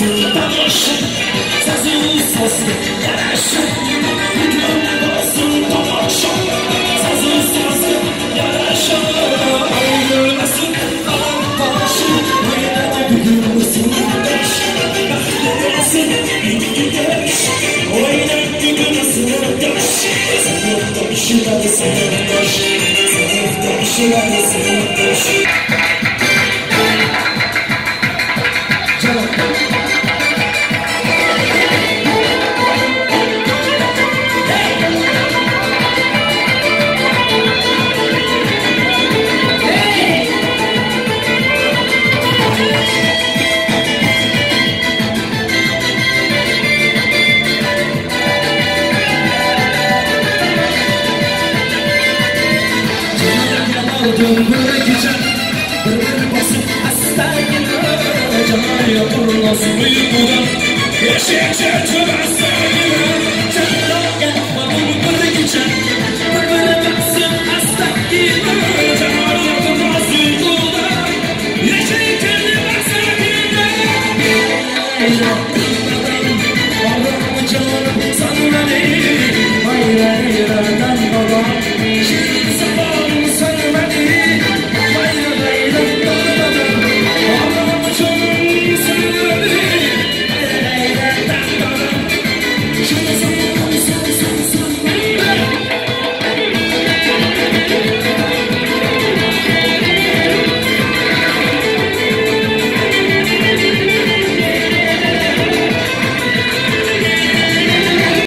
sesi Yanaşın Sözün sesi Yanaşın Gönlüm olsun Dolaşın Sözün sesi Yanaşın Ayrılmasın Kalan başı Buraya da bir gün mısın Geç Bakılesin Bitti geç Oynak gülümsün Geç Sınıfta işine de sınıftaş Sınıfta işine de sınıftaş Thank you. Hastane duracağım Yatırmasın uykudan Eşek çerçevesi